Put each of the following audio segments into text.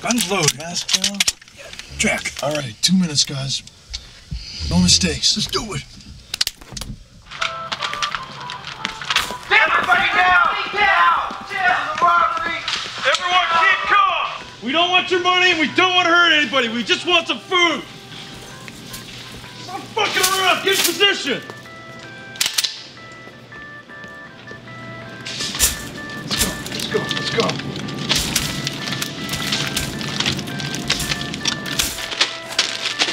Guns loaded. Mask down. Check. All right, two minutes, guys. No mistakes. Let's do it. Everybody down! Down! Down! Robbery! Everyone keep calm! We don't want your money and we don't want to hurt anybody. We just want some food. Stop fucking around. Get in position.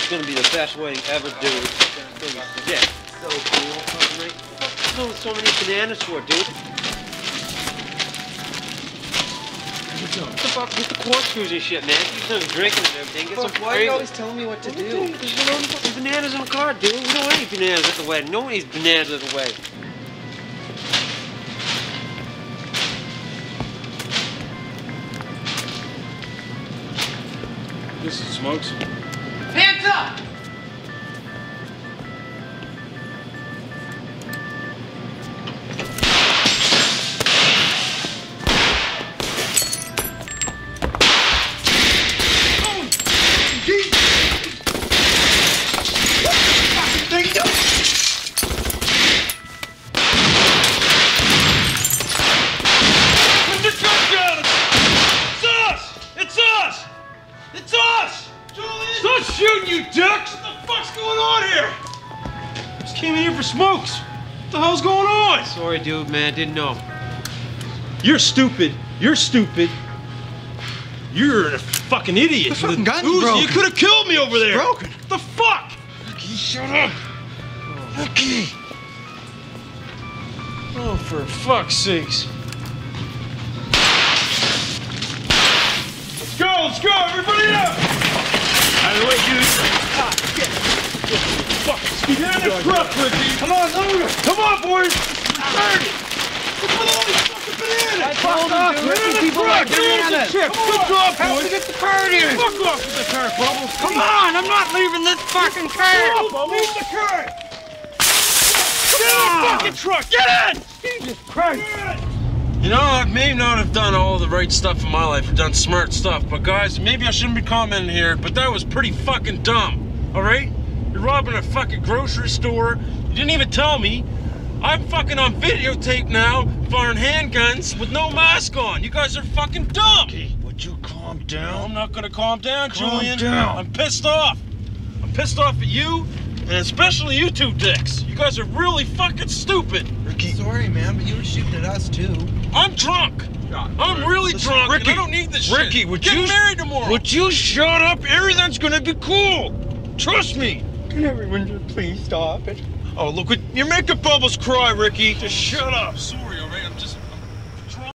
It's gonna be the best wedding ever, dude. It's gonna be sick. So cool. Fucking right. So many bananas for, dude. What the fuck with the corkscrews and shit, man? Keep some drinking and everything. Get Fuck, some why are you always telling me what to do? There's no fucking bananas in the car, dude. We don't want any bananas at the wedding. No one eats bananas at the wedding. This is smokes. Shooting, you ducks! What the fuck's going on here? Just came in here for smokes. What the hell's going on? Sorry, dude, man. Didn't know. You're stupid. You're stupid. You're a fucking idiot. The fucking gun's Uzi, broken. You could have killed me over there. broken. What the fuck? Shut up. Okay. Oh, for fuck's sakes. Let's go, let's go, everybody up! Of the way, dude. Ah, shit. Fuck, get in the truck, Ricky. Come on, load it. Come on, boys. It. Look at all these fucking bananas. I told him, dude. Get in the truck. Get in truck. Good job, Help boys. me get the car here. Fuck off with the car, Bubbles. Come on, I'm not leaving this fucking car. Leave the car. Get in the fucking truck. Get in. Jesus Christ. You know, I may not have done all the right stuff in my life or done smart stuff, but guys, maybe I shouldn't be commenting here, but that was pretty fucking dumb. All right? You're robbing a fucking grocery store. You didn't even tell me. I'm fucking on videotape now, firing handguns with no mask on. You guys are fucking dumb. Would you calm No, down? I'm not gonna calm down, Calm Julian. down. I'm pissed off. I'm pissed off at you, and especially you two dicks. You guys are really fucking stupid. Ricky. Sorry, man, but you were shooting at us too. I'm drunk. I'm really Listen, drunk. Ricky, and I don't need this Ricky, shit. would Get you- married tomorrow? Would you shut up? Everything's gonna be cool. Trust me. Can everyone just please stop it? Oh, look, what- you're making Bubbles cry, Ricky. Just shut up. Sorry.